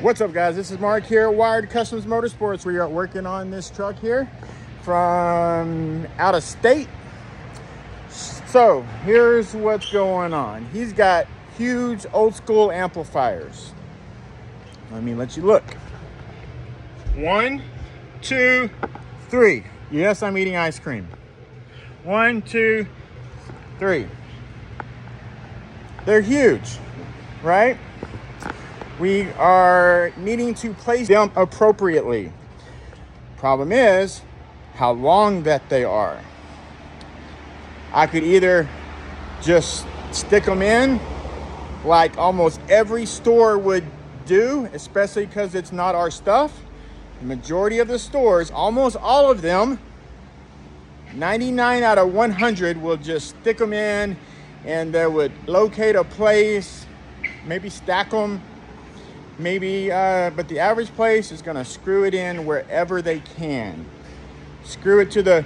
What's up guys? This is Mark here at Wired Kustoms Motorsports. We are working on this truck here from out of state. So here's what's going on. He's got huge old school amplifiers. Let me let you look. One, two, three. Yes, I'm eating ice cream. One, two, three. They're huge, right? We are needing to place them appropriately. Problem is how long that they are. I could either just stick them in like almost every store would do, especially because it's not our stuff. The majority of the stores, almost all of them, 99 out of 100 will just stick them in and they would locate a place, maybe stack them maybe, uh, but the average place is gonna screw it in wherever they can. Screw it to the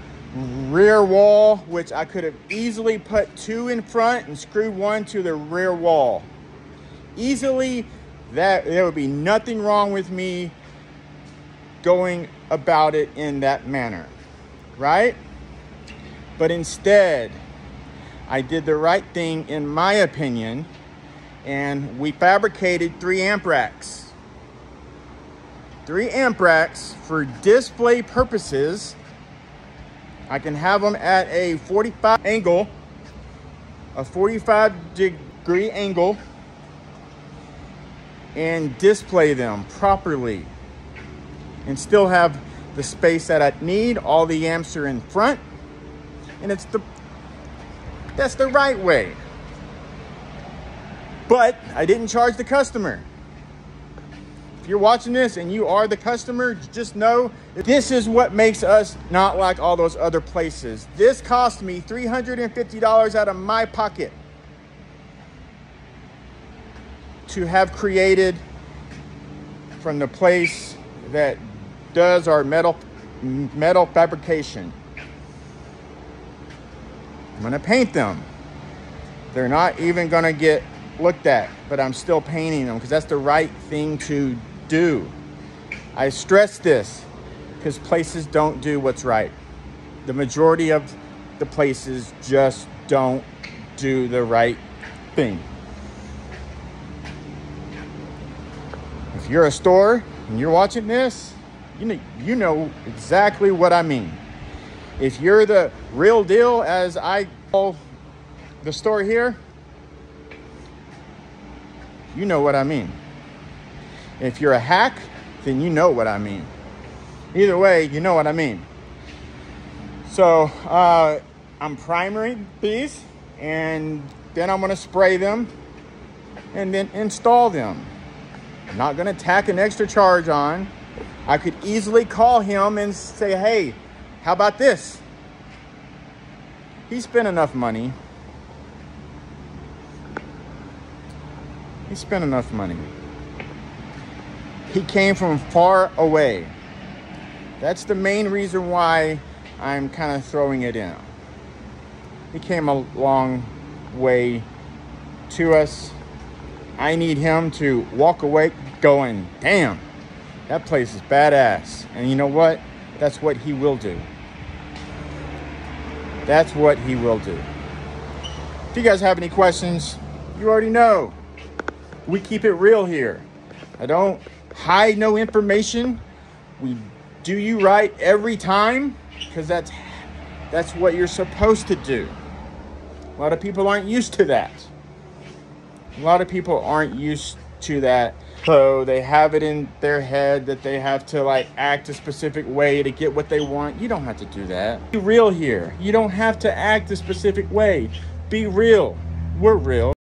rear wall, which I could have easily put two in front and screwed one to the rear wall. Easily, that there would be nothing wrong with me going about it in that manner, right? But instead, I did the right thing in my opinion and we fabricated three amp racks. Three amp racks for display purposes. I can have them at a 45 angle, a 45 degree angle, and display them properly. And still have the space that I need. All the amps are in front. And it's the, that's the right way. But I didn't charge the customer. If you're watching this and you are the customer, just know this is what makes us not like all those other places. This cost me $350 out of my pocket to have created from the place that does our metal metal fabrication. I'm gonna paint them. They're not even gonna get looked at, but I'm still painting them because that's the right thing to do. I stress this because places don't do what's right. The majority of the places just don't do the right thing. If you're a store and you're watching this, you know, you know exactly what I mean. If you're the real deal, as I call the store here, you know what I mean. If you're a hack, then you know what I mean. Either way, you know what I mean. So uh, I'm primering these and then I'm gonna spray them and then install them. I'm not gonna tack an extra charge on. I could easily call him and say, hey, how about this? He spent enough money He spent enough money. He came from far away. That's the main reason why I'm kind of throwing it in. He came a long way to us. I need him to walk away going, damn, that place is badass. And you know what? That's what he will do. That's what he will do. If you guys have any questions, you already know we keep it real here. I don't hide no information. We do you right every time because that's that's what you're supposed to do. A lot of people aren't used to that. A lot of people aren't used to that. So they have it in their head that they have to like act a specific way to get what they want. You don't have to do that. Be real here. You don't have to act a specific way. Be real. We're real.